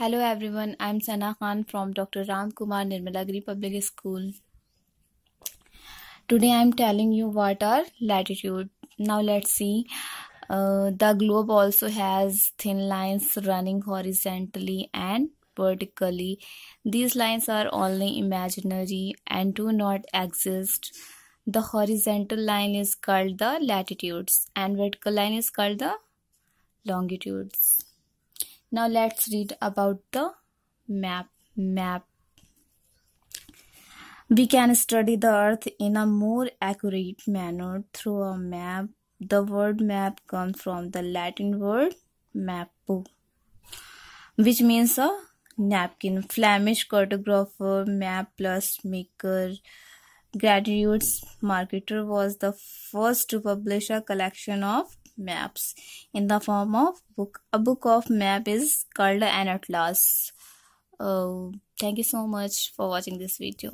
Hello everyone, I'm Sana Khan from Dr. Ram Kumar Nirmalagiri Public School. Today I'm telling you what are latitude. Now let's see. Uh, the globe also has thin lines running horizontally and vertically. These lines are only imaginary and do not exist. The horizontal line is called the latitudes and vertical line is called the longitudes. Now let's read about the map. Map. We can study the earth in a more accurate manner through a map. The word map comes from the Latin word mappo, which means a napkin. Flemish cartographer, map plus maker, Gerardus Mercator was the first to publish a collection of maps in the form of book. A book of map is called an atlas. Uh, thank you so much for watching this video.